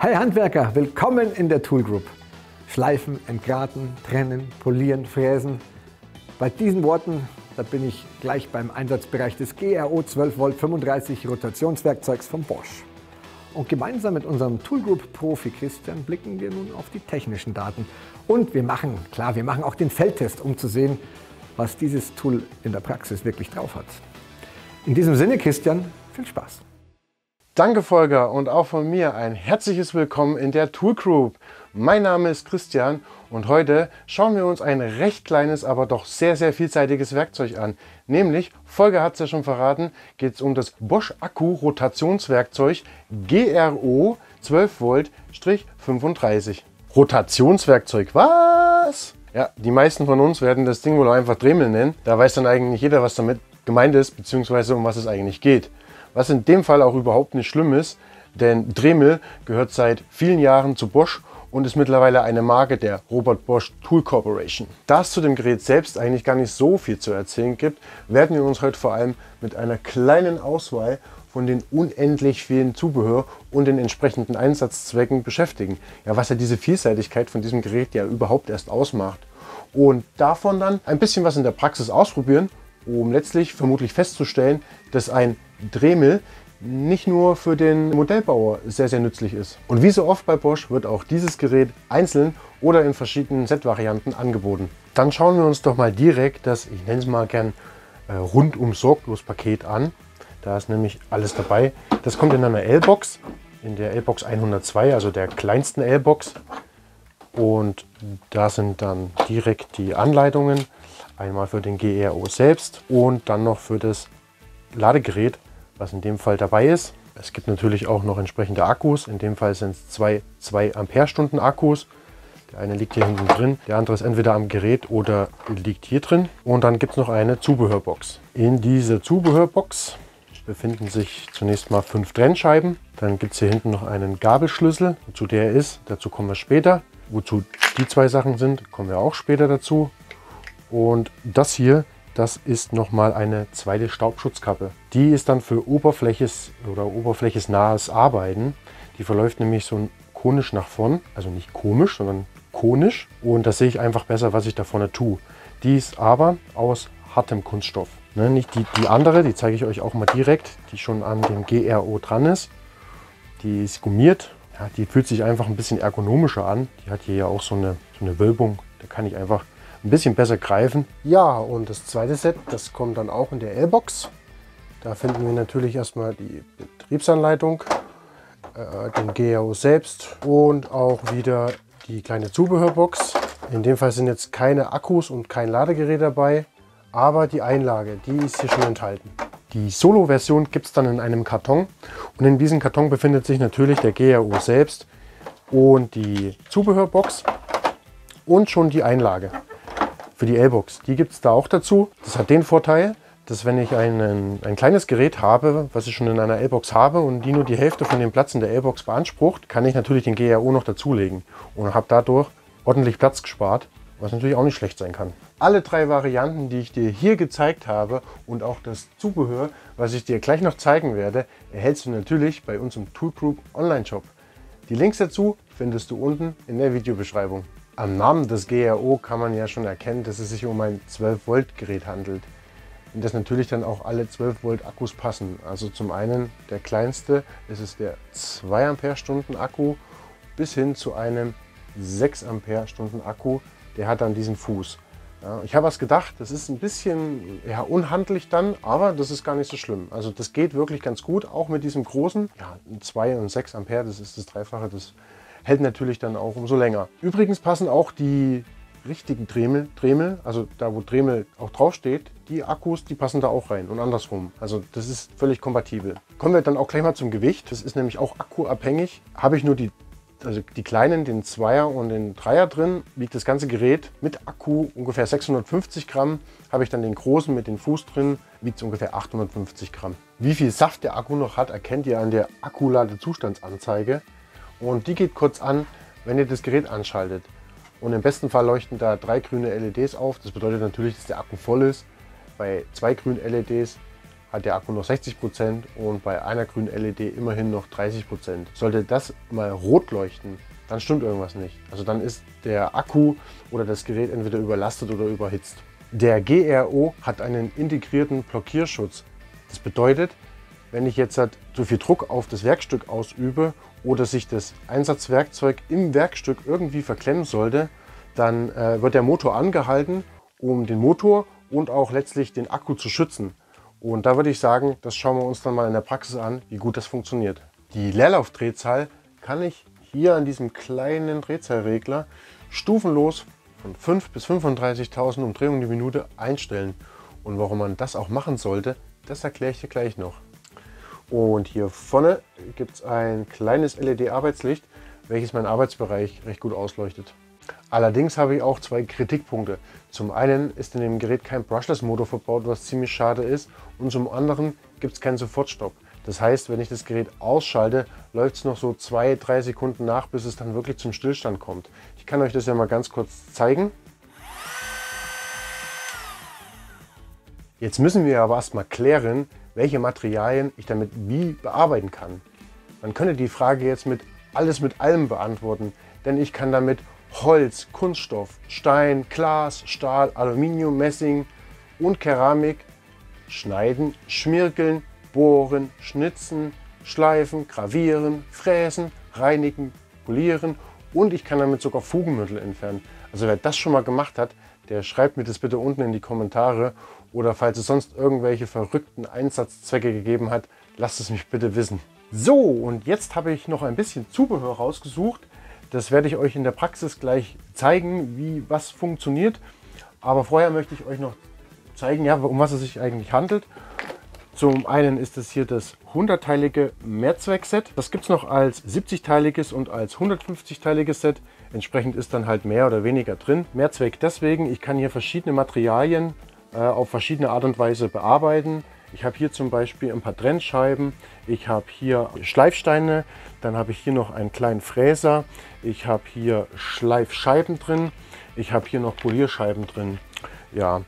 Hi Handwerker, willkommen in der Tool Group. Schleifen, entgraten, trennen, polieren, fräsen. Bei diesen Worten, da bin ich gleich beim Einsatzbereich des GRO 12 Volt 35 Rotationswerkzeugs von Bosch. Und gemeinsam mit unserem Tool Group Profi Christian blicken wir nun auf die technischen Daten. Und wir machen, klar, wir machen auch den Feldtest, um zu sehen, was dieses Tool in der Praxis wirklich drauf hat. In diesem Sinne, Christian, viel Spaß. Danke Volker und auch von mir ein herzliches Willkommen in der Tool Group. Mein Name ist Christian und heute schauen wir uns ein recht kleines, aber doch sehr, sehr vielseitiges Werkzeug an. Nämlich, Volker hat es ja schon verraten, geht es um das Bosch Akku Rotationswerkzeug GRO 12 Volt 35. Rotationswerkzeug, was? Ja, die meisten von uns werden das Ding wohl einfach Dremel nennen. Da weiß dann eigentlich jeder, was damit gemeint ist, beziehungsweise um was es eigentlich geht. Was in dem Fall auch überhaupt nicht schlimm ist, denn Dremel gehört seit vielen Jahren zu Bosch und ist mittlerweile eine Marke der Robert Bosch Tool Corporation. Da es zu dem Gerät selbst eigentlich gar nicht so viel zu erzählen gibt, werden wir uns heute vor allem mit einer kleinen Auswahl von den unendlich vielen Zubehör und den entsprechenden Einsatzzwecken beschäftigen. Ja, was ja diese Vielseitigkeit von diesem Gerät ja überhaupt erst ausmacht. Und davon dann ein bisschen was in der Praxis ausprobieren, um letztlich vermutlich festzustellen, dass ein Dremel nicht nur für den Modellbauer sehr, sehr nützlich ist. Und wie so oft bei Bosch wird auch dieses Gerät einzeln oder in verschiedenen Set-Varianten angeboten. Dann schauen wir uns doch mal direkt das, ich nenne es mal gern, äh, rundum sorglos Paket an. Da ist nämlich alles dabei. Das kommt in einer L-Box, in der L-Box 102, also der kleinsten L-Box. Und da sind dann direkt die Anleitungen, einmal für den GRO selbst und dann noch für das Ladegerät was in dem Fall dabei ist. Es gibt natürlich auch noch entsprechende Akkus. In dem Fall sind es zwei 2 Ampere-Stunden Akkus. Der eine liegt hier hinten drin, der andere ist entweder am Gerät oder liegt hier drin. Und dann gibt es noch eine Zubehörbox. In dieser Zubehörbox befinden sich zunächst mal fünf Trennscheiben. Dann gibt es hier hinten noch einen Gabelschlüssel, wozu der ist. Dazu kommen wir später. Wozu die zwei Sachen sind, kommen wir auch später dazu. Und das hier das ist nochmal eine zweite Staubschutzkappe. Die ist dann für Oberfläches oder oberflächesnahes Arbeiten. Die verläuft nämlich so konisch nach vorn, also nicht komisch, sondern konisch. Und da sehe ich einfach besser, was ich da vorne tue. Die ist aber aus hartem Kunststoff. Ne, nicht die, die andere, die zeige ich euch auch mal direkt, die schon an dem GRO dran ist. Die ist gummiert. Ja, die fühlt sich einfach ein bisschen ergonomischer an. Die hat hier ja auch so eine, so eine Wölbung. Da kann ich einfach ein bisschen besser greifen. Ja, und das zweite Set, das kommt dann auch in der L-Box. Da finden wir natürlich erstmal die Betriebsanleitung, äh, den GAO selbst und auch wieder die kleine Zubehörbox. In dem Fall sind jetzt keine Akkus und kein Ladegerät dabei, aber die Einlage, die ist hier schon enthalten. Die Solo-Version gibt es dann in einem Karton und in diesem Karton befindet sich natürlich der GAO selbst und die Zubehörbox und schon die Einlage für die L-Box. Die gibt es da auch dazu. Das hat den Vorteil, dass wenn ich einen, ein kleines Gerät habe, was ich schon in einer L-Box habe und die nur die Hälfte von dem Platz in der L-Box beansprucht, kann ich natürlich den GRO noch dazulegen und habe dadurch ordentlich Platz gespart, was natürlich auch nicht schlecht sein kann. Alle drei Varianten, die ich dir hier gezeigt habe und auch das Zubehör, was ich dir gleich noch zeigen werde, erhältst du natürlich bei uns im Tool Group Online Shop. Die Links dazu findest du unten in der Videobeschreibung. Am Namen des GRO kann man ja schon erkennen, dass es sich um ein 12 Volt Gerät handelt. Und dass natürlich dann auch alle 12 Volt Akkus passen. Also zum einen der kleinste, das ist der 2 Ampere-Stunden Akku bis hin zu einem 6 Ampere-Stunden Akku. Der hat dann diesen Fuß. Ja, ich habe was gedacht, das ist ein bisschen ja, unhandlich dann, aber das ist gar nicht so schlimm. Also das geht wirklich ganz gut, auch mit diesem großen, ja, 2 und 6 Ampere, das ist das Dreifache des hält natürlich dann auch umso länger. Übrigens passen auch die richtigen Dremel, Dremel, also da wo Dremel auch draufsteht, die Akkus, die passen da auch rein und andersrum. Also das ist völlig kompatibel. Kommen wir dann auch gleich mal zum Gewicht. Das ist nämlich auch akkuabhängig. Habe ich nur die, also die kleinen, den Zweier und den Dreier drin, wiegt das ganze Gerät mit Akku ungefähr 650 Gramm. Habe ich dann den großen mit dem Fuß drin, wiegt es ungefähr 850 Gramm. Wie viel Saft der Akku noch hat, erkennt ihr an der Akkuladezustandsanzeige. Und die geht kurz an, wenn ihr das Gerät anschaltet. Und im besten Fall leuchten da drei grüne LEDs auf. Das bedeutet natürlich, dass der Akku voll ist. Bei zwei grünen LEDs hat der Akku noch 60 Prozent und bei einer grünen LED immerhin noch 30%. Prozent. Sollte das mal rot leuchten, dann stimmt irgendwas nicht. Also dann ist der Akku oder das Gerät entweder überlastet oder überhitzt. Der GRO hat einen integrierten Blockierschutz. Das bedeutet, wenn ich jetzt halt zu viel Druck auf das Werkstück ausübe oder sich das Einsatzwerkzeug im Werkstück irgendwie verklemmen sollte, dann äh, wird der Motor angehalten, um den Motor und auch letztlich den Akku zu schützen. Und da würde ich sagen, das schauen wir uns dann mal in der Praxis an, wie gut das funktioniert. Die Leerlaufdrehzahl kann ich hier an diesem kleinen Drehzahlregler stufenlos von 5 bis 35.000 Umdrehungen die Minute einstellen. Und warum man das auch machen sollte, das erkläre ich dir gleich noch. Und hier vorne gibt es ein kleines LED-Arbeitslicht, welches meinen Arbeitsbereich recht gut ausleuchtet. Allerdings habe ich auch zwei Kritikpunkte. Zum einen ist in dem Gerät kein Brushless-Motor verbaut, was ziemlich schade ist. Und zum anderen gibt es keinen Sofortstopp. Das heißt, wenn ich das Gerät ausschalte, läuft es noch so zwei, drei Sekunden nach, bis es dann wirklich zum Stillstand kommt. Ich kann euch das ja mal ganz kurz zeigen. Jetzt müssen wir aber erstmal klären, welche Materialien ich damit wie bearbeiten kann. Man könnte die Frage jetzt mit alles mit allem beantworten, denn ich kann damit Holz, Kunststoff, Stein, Glas, Stahl, Aluminium, Messing und Keramik schneiden, schmirgeln, bohren, schnitzen, schleifen, gravieren, fräsen, reinigen, polieren und ich kann damit sogar Fugenmittel entfernen. Also wer das schon mal gemacht hat, der schreibt mir das bitte unten in die Kommentare oder falls es sonst irgendwelche verrückten Einsatzzwecke gegeben hat, lasst es mich bitte wissen. So, und jetzt habe ich noch ein bisschen Zubehör rausgesucht. Das werde ich euch in der Praxis gleich zeigen, wie was funktioniert. Aber vorher möchte ich euch noch zeigen, ja, um was es sich eigentlich handelt. Zum einen ist es hier das 100-teilige Mehrzweck-Set. Das gibt es noch als 70-teiliges und als 150-teiliges Set. Entsprechend ist dann halt mehr oder weniger drin. Mehrzweck deswegen, ich kann hier verschiedene Materialien auf verschiedene Art und Weise bearbeiten. Ich habe hier zum Beispiel ein paar Trennscheiben, ich habe hier Schleifsteine, dann habe ich hier noch einen kleinen Fräser, ich habe hier Schleifscheiben drin, ich habe hier noch Polierscheiben drin. Ja,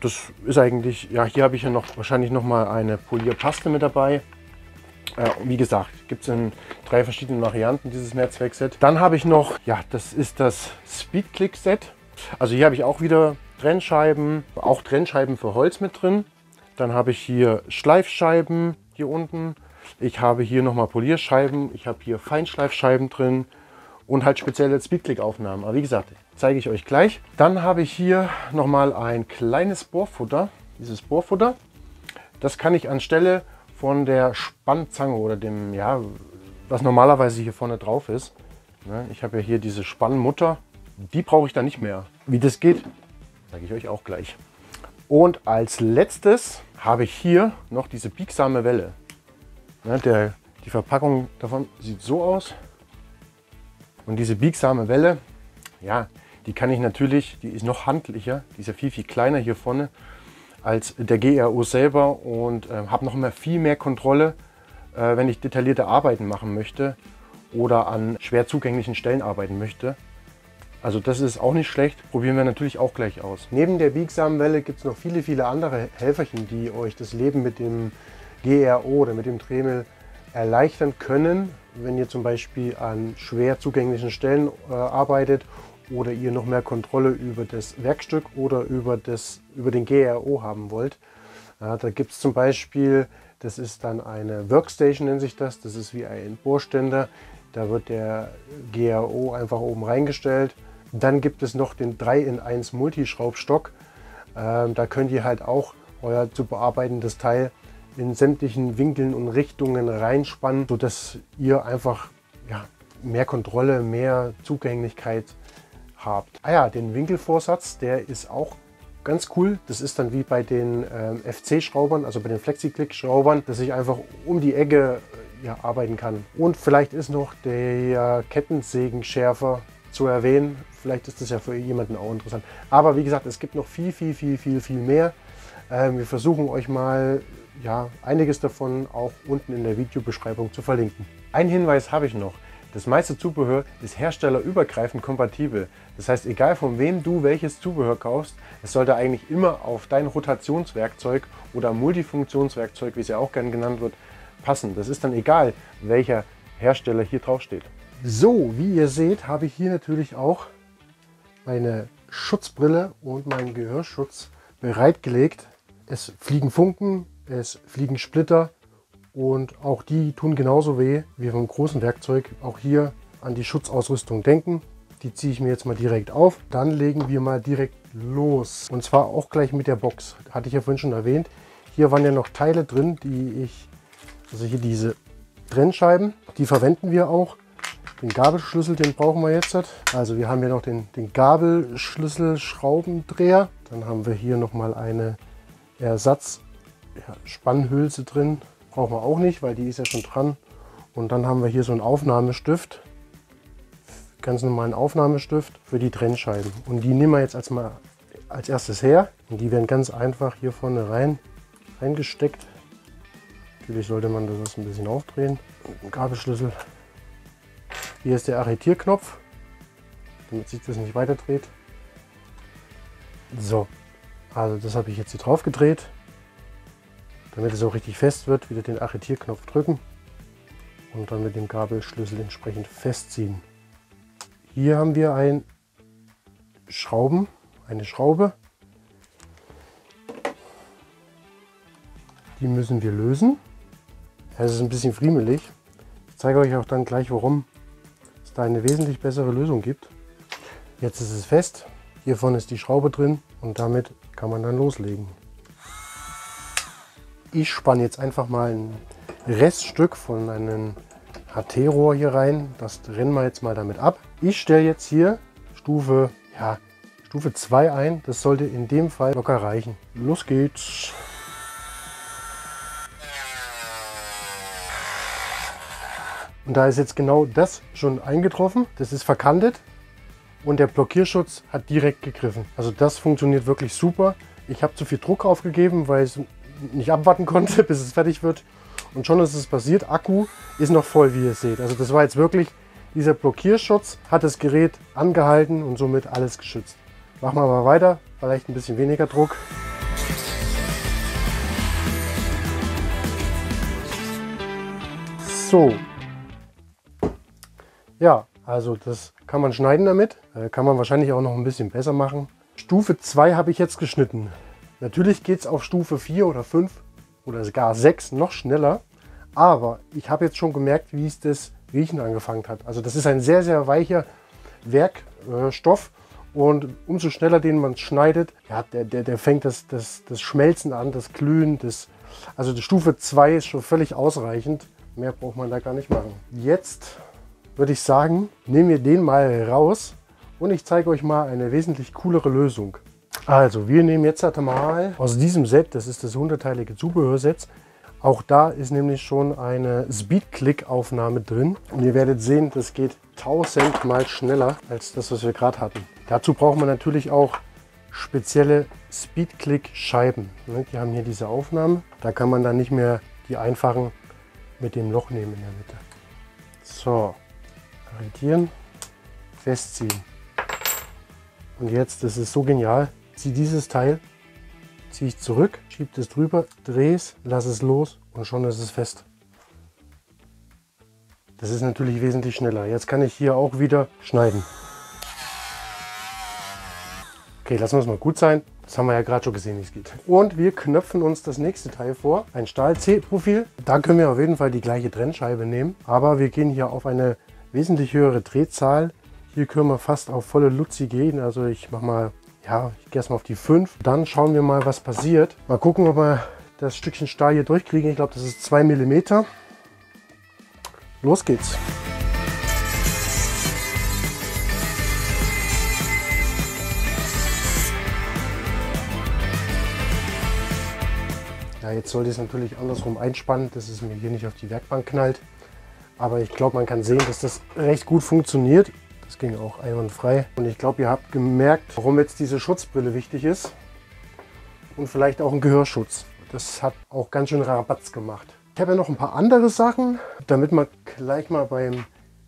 das ist eigentlich, ja, hier habe ich ja noch wahrscheinlich noch mal eine Polierpaste mit dabei. Äh, wie gesagt, gibt es in drei verschiedenen Varianten dieses Mehrzweckset. Dann habe ich noch, ja, das ist das Speedclick Set. Also hier habe ich auch wieder Trennscheiben, auch Trennscheiben für Holz mit drin. Dann habe ich hier Schleifscheiben hier unten. Ich habe hier nochmal Polierscheiben. Ich habe hier Feinschleifscheiben drin und halt spezielle Speedclick-Aufnahmen. Aber wie gesagt, zeige ich euch gleich. Dann habe ich hier nochmal ein kleines Bohrfutter. Dieses Bohrfutter, das kann ich anstelle von der Spannzange oder dem, ja, was normalerweise hier vorne drauf ist. Ne, ich habe ja hier diese Spannmutter. Die brauche ich dann nicht mehr. Wie das geht, zeige ich euch auch gleich. Und als letztes habe ich hier noch diese biegsame Welle. Ja, der, die Verpackung davon sieht so aus. Und diese biegsame Welle, ja, die kann ich natürlich, die ist noch handlicher, die ist ja viel, viel kleiner hier vorne als der GRO selber und äh, habe noch mal viel mehr Kontrolle, äh, wenn ich detaillierte Arbeiten machen möchte oder an schwer zugänglichen Stellen arbeiten möchte. Also das ist auch nicht schlecht, probieren wir natürlich auch gleich aus. Neben der biegsamen Welle gibt es noch viele, viele andere Helferchen, die euch das Leben mit dem GRO oder mit dem Dremel erleichtern können, wenn ihr zum Beispiel an schwer zugänglichen Stellen äh, arbeitet oder ihr noch mehr Kontrolle über das Werkstück oder über, das, über den GRO haben wollt. Ja, da gibt es zum Beispiel, das ist dann eine Workstation, nennt sich das. Das ist wie ein Bohrständer. Da wird der GRO einfach oben reingestellt dann gibt es noch den 3 in 1 Multischraubstock. Ähm, da könnt ihr halt auch euer zu bearbeitendes Teil in sämtlichen Winkeln und Richtungen reinspannen, sodass ihr einfach ja, mehr Kontrolle, mehr Zugänglichkeit habt. Ah ja, den Winkelvorsatz, der ist auch ganz cool. Das ist dann wie bei den ähm, FC-Schraubern, also bei den Flexi-Click-Schraubern, dass ich einfach um die Ecke äh, ja, arbeiten kann. Und vielleicht ist noch der Kettensägenschärfer zu erwähnen. Vielleicht ist das ja für jemanden auch interessant. Aber wie gesagt, es gibt noch viel, viel, viel, viel, viel mehr. Ähm, wir versuchen euch mal ja, einiges davon auch unten in der Videobeschreibung zu verlinken. Ein Hinweis habe ich noch. Das meiste Zubehör ist herstellerübergreifend kompatibel. Das heißt, egal von wem du welches Zubehör kaufst, es sollte eigentlich immer auf dein Rotationswerkzeug oder Multifunktionswerkzeug, wie es ja auch gern genannt wird, passen. Das ist dann egal, welcher Hersteller hier drauf steht. So, wie ihr seht, habe ich hier natürlich auch meine Schutzbrille und meinen Gehörschutz bereitgelegt. Es fliegen Funken, es fliegen Splitter und auch die tun genauso weh wie vom großen Werkzeug. Auch hier an die Schutzausrüstung denken. Die ziehe ich mir jetzt mal direkt auf. Dann legen wir mal direkt los. Und zwar auch gleich mit der Box. Hatte ich ja vorhin schon erwähnt. Hier waren ja noch Teile drin, die ich, also hier diese Trennscheiben, die verwenden wir auch. Den Gabelschlüssel, den brauchen wir jetzt. Also wir haben hier noch den, den Gabelschlüssel-Schraubendreher. Dann haben wir hier nochmal eine Ersatz-Spannhülse drin. Brauchen wir auch nicht, weil die ist ja schon dran. Und dann haben wir hier so einen Aufnahmestift. Ganz normalen Aufnahmestift für die Trennscheiben. Und die nehmen wir jetzt als, mal als erstes her. Und die werden ganz einfach hier vorne rein reingesteckt. Natürlich sollte man das ein bisschen aufdrehen. Gabelschlüssel. Hier ist der Arretierknopf, damit sich das nicht weiter dreht. So, also das habe ich jetzt hier drauf gedreht. Damit es auch richtig fest wird, wieder den Arretierknopf drücken und dann mit dem Gabelschlüssel entsprechend festziehen. Hier haben wir ein Schrauben, eine Schraube. Die müssen wir lösen. Es ist ein bisschen friemelig. Ich zeige euch auch dann gleich, warum da eine wesentlich bessere Lösung gibt. Jetzt ist es fest. Hier vorne ist die Schraube drin und damit kann man dann loslegen. Ich spanne jetzt einfach mal ein Reststück von einem HT-Rohr hier rein. Das rennen wir jetzt mal damit ab. Ich stelle jetzt hier Stufe, ja, Stufe 2 ein. Das sollte in dem Fall locker reichen. Los geht's! Und da ist jetzt genau das schon eingetroffen. Das ist verkantet und der Blockierschutz hat direkt gegriffen. Also das funktioniert wirklich super. Ich habe zu viel Druck aufgegeben, weil ich nicht abwarten konnte, bis es fertig wird. Und schon ist es passiert. Akku ist noch voll, wie ihr seht. Also das war jetzt wirklich, dieser Blockierschutz hat das Gerät angehalten und somit alles geschützt. Machen wir aber weiter, vielleicht ein bisschen weniger Druck. So. Ja, also das kann man schneiden damit. Äh, kann man wahrscheinlich auch noch ein bisschen besser machen. Stufe 2 habe ich jetzt geschnitten. Natürlich geht es auf Stufe 4 oder 5 oder sogar 6 noch schneller. Aber ich habe jetzt schon gemerkt, wie es das Riechen angefangen hat. Also das ist ein sehr, sehr weicher Werkstoff. Und umso schneller den man schneidet, ja, der, der, der fängt das, das, das Schmelzen an, das Glühen. Das, also die Stufe 2 ist schon völlig ausreichend. Mehr braucht man da gar nicht machen. Jetzt würde ich sagen, nehmen wir den mal raus und ich zeige euch mal eine wesentlich coolere Lösung. Also, wir nehmen jetzt mal aus diesem Set, das ist das hunderteilige Zubehörset, auch da ist nämlich schon eine Speed-Click-Aufnahme drin. Und ihr werdet sehen, das geht tausendmal schneller als das, was wir gerade hatten. Dazu braucht man natürlich auch spezielle Speed-Click-Scheiben. Ne, die haben hier diese Aufnahme. Da kann man dann nicht mehr die einfachen mit dem Loch nehmen in der Mitte. So, arretieren, festziehen. Und jetzt, das ist so genial, ziehe dieses Teil, ziehe ich zurück, schiebe es drüber, drehe es, lasse es los und schon ist es fest. Das ist natürlich wesentlich schneller. Jetzt kann ich hier auch wieder schneiden. Okay, lassen wir es mal gut sein. Das haben wir ja gerade schon gesehen, wie es geht. Und wir knöpfen uns das nächste Teil vor. Ein Stahl-C-Profil. Da können wir auf jeden Fall die gleiche Trennscheibe nehmen. Aber wir gehen hier auf eine wesentlich höhere Drehzahl. Hier können wir fast auf volle Luzi gehen. Also ich mache mal, ja, ich gehe erstmal auf die 5. Dann schauen wir mal, was passiert. Mal gucken, ob wir das Stückchen Stahl hier durchkriegen. Ich glaube, das ist 2 mm. Los geht's. Ja, jetzt sollte ich es natürlich andersrum einspannen, dass es mir hier nicht auf die Werkbank knallt. Aber ich glaube, man kann sehen, dass das recht gut funktioniert. Das ging auch einwandfrei. Und ich glaube, ihr habt gemerkt, warum jetzt diese Schutzbrille wichtig ist. Und vielleicht auch ein Gehörschutz. Das hat auch ganz schön Rabatz gemacht. Ich habe ja noch ein paar andere Sachen, damit wir gleich mal beim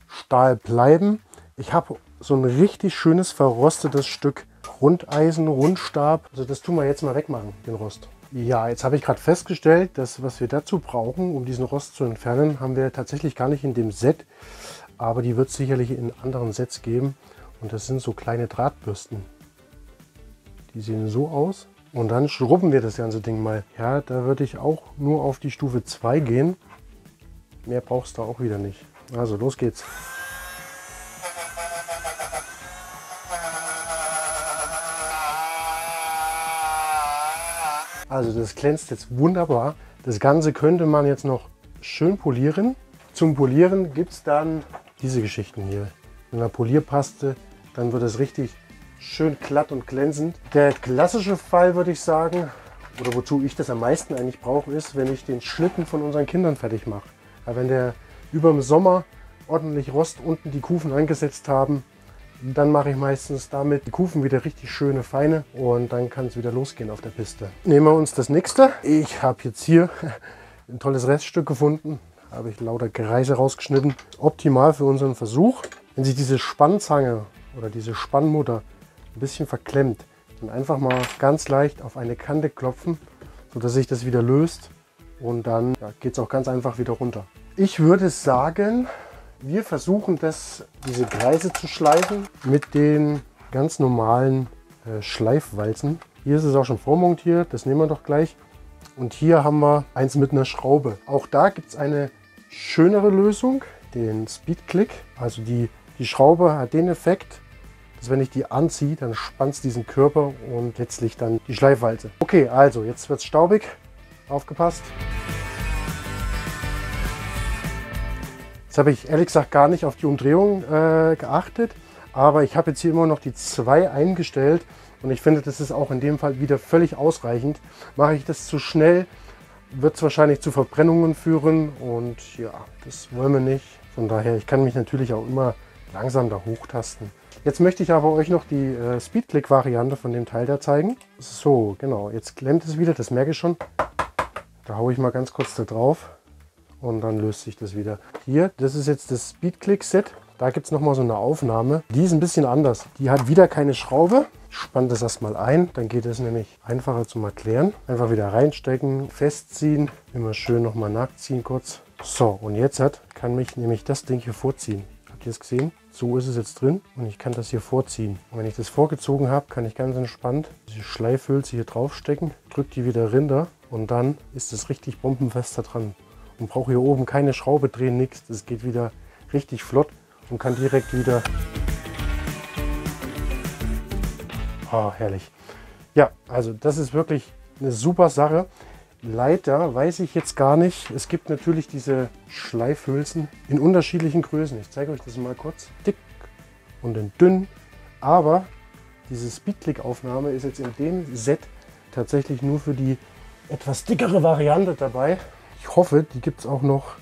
Stahl bleiben. Ich habe so ein richtig schönes verrostetes Stück Rundeisen, Rundstab. Also das tun wir jetzt mal wegmachen, den Rost. Ja, jetzt habe ich gerade festgestellt, dass was wir dazu brauchen, um diesen Rost zu entfernen, haben wir tatsächlich gar nicht in dem Set. Aber die wird es sicherlich in anderen Sets geben. Und das sind so kleine Drahtbürsten. Die sehen so aus. Und dann schrubben wir das ganze Ding mal. Ja, da würde ich auch nur auf die Stufe 2 gehen. Mehr brauchst du auch wieder nicht. Also los geht's. Also das glänzt jetzt wunderbar. Das Ganze könnte man jetzt noch schön polieren. Zum Polieren gibt es dann diese Geschichten hier. Mit einer Polierpaste, dann wird es richtig schön glatt und glänzend. Der klassische Fall würde ich sagen, oder wozu ich das am meisten eigentlich brauche, ist, wenn ich den Schlitten von unseren Kindern fertig mache. Ja, wenn der über dem Sommer ordentlich Rost unten die Kufen angesetzt haben, dann mache ich meistens damit die Kufen wieder richtig schöne feine und dann kann es wieder losgehen auf der Piste. Nehmen wir uns das nächste. Ich habe jetzt hier ein tolles Reststück gefunden. Habe ich lauter Kreise rausgeschnitten. Optimal für unseren Versuch. Wenn sich diese Spannzange oder diese Spannmutter ein bisschen verklemmt, dann einfach mal ganz leicht auf eine Kante klopfen, sodass sich das wieder löst und dann ja, geht es auch ganz einfach wieder runter. Ich würde sagen, wir versuchen das, diese Kreise zu schleifen mit den ganz normalen äh, Schleifwalzen. Hier ist es auch schon vormontiert, das nehmen wir doch gleich. Und hier haben wir eins mit einer Schraube. Auch da gibt es eine schönere Lösung, den Speedclick. Also die, die Schraube hat den Effekt, dass wenn ich die anziehe, dann spannt es diesen Körper und letztlich dann die Schleifwalze. Okay, also jetzt wird es staubig. Aufgepasst. Jetzt habe ich ehrlich gesagt gar nicht auf die Umdrehung äh, geachtet, aber ich habe jetzt hier immer noch die 2 eingestellt und ich finde, das ist auch in dem Fall wieder völlig ausreichend. Mache ich das zu schnell, wird es wahrscheinlich zu Verbrennungen führen und ja, das wollen wir nicht. Von daher, ich kann mich natürlich auch immer langsam da hochtasten. Jetzt möchte ich aber euch noch die äh, Speedclick-Variante von dem Teil da zeigen. So, genau, jetzt klemmt es wieder, das merke ich schon. Da haue ich mal ganz kurz da drauf und dann löst sich das wieder. Hier, das ist jetzt das Speedclick-Set. Da gibt es nochmal so eine Aufnahme. Die ist ein bisschen anders. Die hat wieder keine Schraube. Ich spanne das erstmal ein, dann geht es nämlich einfacher zum Erklären. Einfach wieder reinstecken, festziehen, immer schön nochmal nachziehen kurz. So, und jetzt hat, kann mich nämlich das Ding hier vorziehen. Habt ihr es gesehen? So ist es jetzt drin und ich kann das hier vorziehen. Und wenn ich das vorgezogen habe, kann ich ganz entspannt diese Schleifhülse hier draufstecken, drücke die wieder runter und dann ist es richtig bombenfest da dran und brauche hier oben keine Schraube drehen, nichts. Das geht wieder richtig flott und kann direkt wieder... Ah, herrlich. Ja, also das ist wirklich eine super Sache. Leider weiß ich jetzt gar nicht. Es gibt natürlich diese Schleifhülsen in unterschiedlichen Größen. Ich zeige euch das mal kurz. Dick und in dünn. Aber diese Speedclick-Aufnahme ist jetzt in dem Set tatsächlich nur für die etwas dickere Variante dabei. Ich hoffe, die gibt es auch noch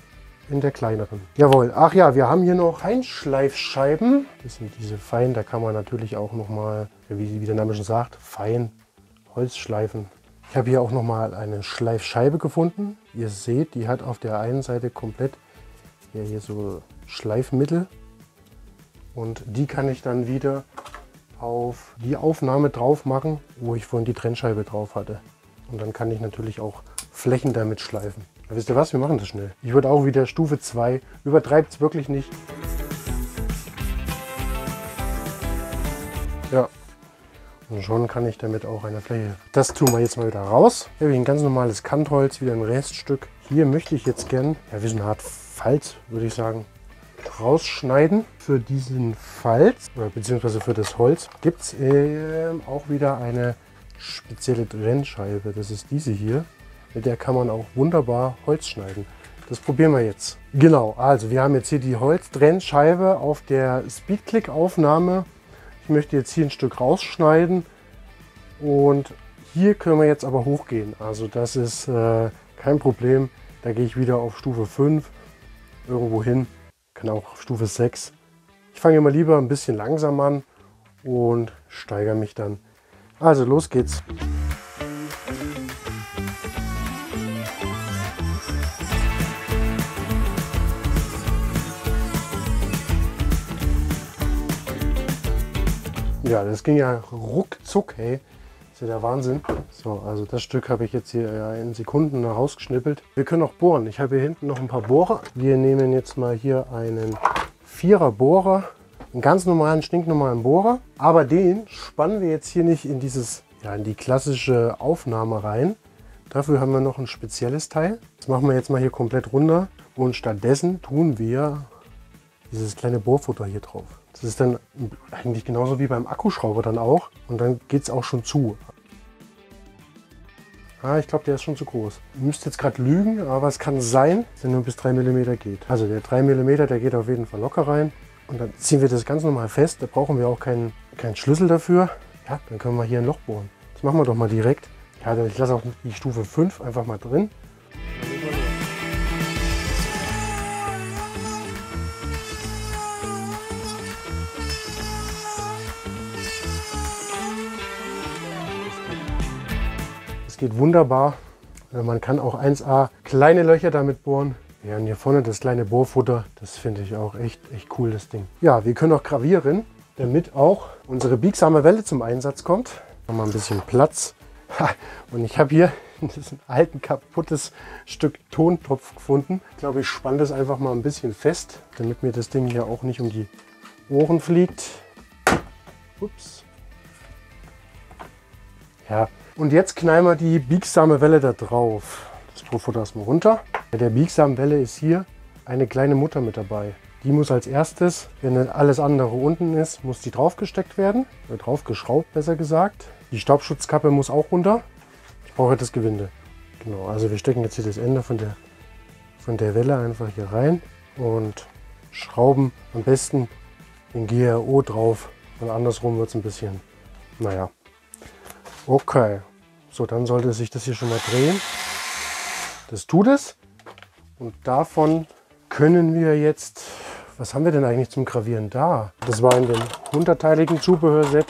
in der kleineren. Jawohl, ach ja, wir haben hier noch Feinschleifscheiben. Das sind diese fein, da kann man natürlich auch noch mal, wie, wie der Name schon sagt, fein Holz schleifen. Ich habe hier auch noch mal eine Schleifscheibe gefunden. Ihr seht, die hat auf der einen Seite komplett hier, hier so Schleifmittel. Und die kann ich dann wieder auf die Aufnahme drauf machen, wo ich vorhin die Trennscheibe drauf hatte. Und dann kann ich natürlich auch Flächen damit schleifen. Wisst ihr was, wir machen das schnell. Ich würde auch wieder Stufe 2, übertreibt es wirklich nicht. Ja, und schon kann ich damit auch eine Fläche. Das tun wir jetzt mal wieder raus. Hier habe ich ein ganz normales Kantholz, wieder ein Reststück. Hier möchte ich jetzt gern, ja wie so eine Art Falz, würde ich sagen, rausschneiden. Für diesen Falz, beziehungsweise für das Holz, gibt es äh, auch wieder eine spezielle Trennscheibe. Das ist diese hier. Mit der kann man auch wunderbar Holz schneiden. Das probieren wir jetzt. Genau, also wir haben jetzt hier die Holztrennscheibe auf der Speedclick-Aufnahme. Ich möchte jetzt hier ein Stück rausschneiden und hier können wir jetzt aber hochgehen. Also das ist äh, kein Problem. Da gehe ich wieder auf Stufe 5 irgendwo hin, kann auch Stufe 6. Ich fange immer lieber ein bisschen langsam an und steigere mich dann. Also los geht's. Ja, das ging ja ruckzuck, hey. Das ist ja der Wahnsinn. So, also das Stück habe ich jetzt hier in Sekunden rausgeschnippelt. Wir können auch bohren. Ich habe hier hinten noch ein paar Bohrer. Wir nehmen jetzt mal hier einen Vierer Bohrer. Einen ganz normalen, stinknormalen Bohrer. Aber den spannen wir jetzt hier nicht in dieses, ja, in die klassische Aufnahme rein. Dafür haben wir noch ein spezielles Teil. Das machen wir jetzt mal hier komplett runter. Und stattdessen tun wir dieses kleine Bohrfutter hier drauf. Das ist dann eigentlich genauso wie beim Akkuschrauber dann auch. Und dann geht es auch schon zu. Ah, ich glaube, der ist schon zu groß. Ihr müsst jetzt gerade lügen, aber es kann sein, dass er nur bis 3 mm geht. Also der 3 mm, der geht auf jeden Fall locker rein. Und dann ziehen wir das ganz normal fest. Da brauchen wir auch keinen, keinen Schlüssel dafür. Ja, dann können wir hier ein Loch bohren. Das machen wir doch mal direkt. Ja, ich lasse auch die Stufe 5 einfach mal drin. Geht wunderbar. Also man kann auch 1A kleine Löcher damit bohren. Ja, und hier vorne das kleine Bohrfutter, das finde ich auch echt, echt cool, das Ding. Ja, wir können auch gravieren, damit auch unsere biegsame Welle zum Einsatz kommt. Nochmal ein bisschen Platz. Und ich habe hier ein alten kaputtes Stück Tontopf gefunden. Ich glaube, ich spanne das einfach mal ein bisschen fest, damit mir das Ding hier auch nicht um die Ohren fliegt. Ups. Ja, und jetzt knallen wir die biegsame Welle da drauf. Das Profutter erstmal runter. Bei der biegsamen Welle ist hier eine kleine Mutter mit dabei. Die muss als erstes, wenn alles andere unten ist, muss die draufgesteckt werden. Oder draufgeschraubt, besser gesagt. Die Staubschutzkappe muss auch runter. Ich brauche das Gewinde. Genau, also wir stecken jetzt hier das Ende von der, von der Welle einfach hier rein und schrauben am besten den GRO drauf. Und andersrum wird es ein bisschen, naja, Okay, so dann sollte sich das hier schon mal drehen. Das tut es. Und davon können wir jetzt, was haben wir denn eigentlich zum Gravieren da? Das war in dem hunderteiligen Zubehörset,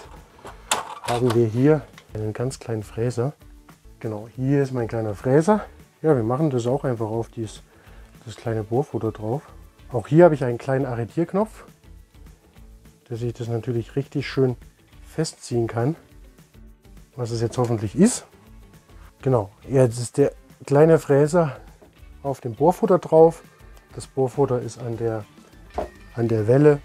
haben wir hier einen ganz kleinen Fräser. Genau, hier ist mein kleiner Fräser. Ja, wir machen das auch einfach auf dies, das kleine Bohrfutter drauf. Auch hier habe ich einen kleinen Arretierknopf, dass ich das natürlich richtig schön festziehen kann was es jetzt hoffentlich ist. Genau, jetzt ist der kleine Fräser auf dem Bohrfutter drauf. Das Bohrfutter ist an der, an der Welle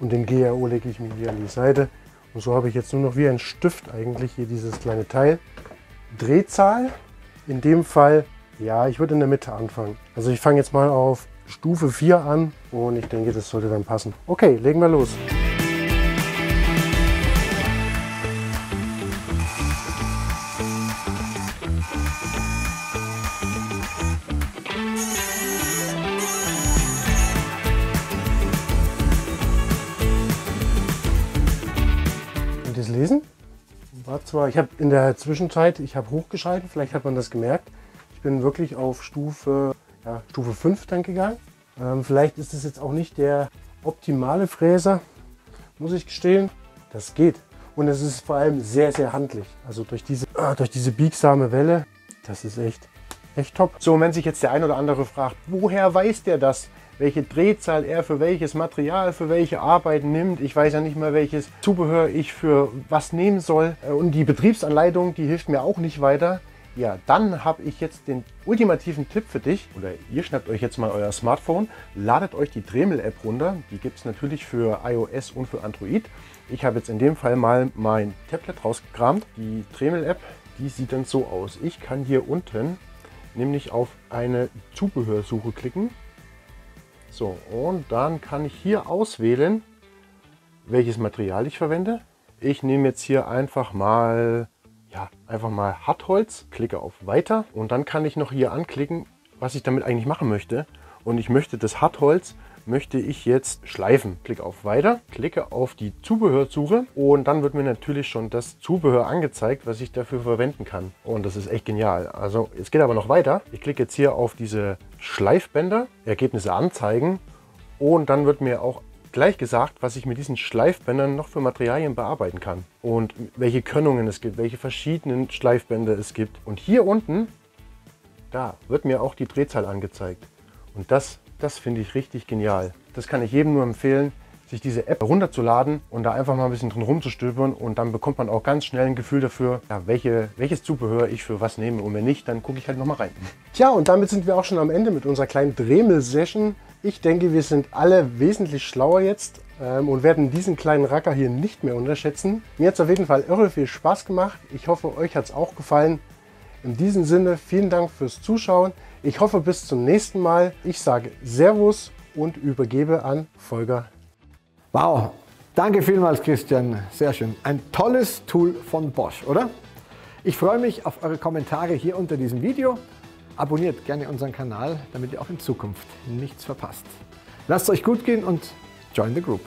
und den GRO lege ich mir hier an die Seite. Und so habe ich jetzt nur noch wie ein Stift eigentlich hier dieses kleine Teil. Drehzahl, in dem Fall, ja, ich würde in der Mitte anfangen. Also ich fange jetzt mal auf Stufe 4 an und ich denke, das sollte dann passen. Okay, legen wir los. Zwar, ich habe in der Zwischenzeit, ich habe hochgeschalten, vielleicht hat man das gemerkt. Ich bin wirklich auf Stufe, ja, Stufe 5 dann gegangen. Ähm, vielleicht ist es jetzt auch nicht der optimale Fräser, muss ich gestehen. Das geht. Und es ist vor allem sehr, sehr handlich. Also durch diese, äh, durch diese biegsame Welle, das ist echt, echt top. So, und wenn sich jetzt der ein oder andere fragt, woher weiß der das? Welche Drehzahl er für welches Material, für welche Arbeit nimmt. Ich weiß ja nicht mehr, welches Zubehör ich für was nehmen soll. Äh, und die Betriebsanleitung, die hilft mir auch nicht weiter. Ja, dann habe ich jetzt den ultimativen Tipp für dich. Oder ihr schnappt euch jetzt mal euer Smartphone, ladet euch die Dremel-App runter. Die gibt es natürlich für iOS und für Android. Ich habe jetzt in dem Fall mal mein Tablet rausgekramt. Die Dremel-App, die sieht dann so aus. Ich kann hier unten nämlich auf eine Zubehörsuche klicken. So, und dann kann ich hier auswählen, welches Material ich verwende. Ich nehme jetzt hier einfach mal, ja, einfach mal Hartholz, klicke auf Weiter und dann kann ich noch hier anklicken, was ich damit eigentlich machen möchte. Und ich möchte das Hartholz möchte ich jetzt schleifen. Klicke auf Weiter, klicke auf die Zubehörsuche und dann wird mir natürlich schon das Zubehör angezeigt, was ich dafür verwenden kann. Und das ist echt genial. Also es geht aber noch weiter. Ich klicke jetzt hier auf diese Schleifbänder, Ergebnisse anzeigen und dann wird mir auch gleich gesagt, was ich mit diesen Schleifbändern noch für Materialien bearbeiten kann und welche Körnungen es gibt, welche verschiedenen Schleifbänder es gibt. Und hier unten, da wird mir auch die Drehzahl angezeigt. Und das das finde ich richtig genial. Das kann ich jedem nur empfehlen. Sich diese App runterzuladen und da einfach mal ein bisschen drin rumzustöbern und dann bekommt man auch ganz schnell ein Gefühl dafür, ja, welche, welches Zubehör ich für was nehme und wenn nicht, dann gucke ich halt nochmal rein. Tja, und damit sind wir auch schon am Ende mit unserer kleinen Dremel-Session. Ich denke, wir sind alle wesentlich schlauer jetzt ähm, und werden diesen kleinen Racker hier nicht mehr unterschätzen. Mir hat es auf jeden Fall irre viel Spaß gemacht. Ich hoffe, euch hat es auch gefallen. In diesem Sinne, vielen Dank fürs Zuschauen. Ich hoffe, bis zum nächsten Mal. Ich sage Servus und übergebe an Volker. Wow, danke vielmals Christian, sehr schön. Ein tolles Tool von Bosch, oder? Ich freue mich auf eure Kommentare hier unter diesem Video. Abonniert gerne unseren Kanal, damit ihr auch in Zukunft nichts verpasst. Lasst es euch gut gehen und join the group.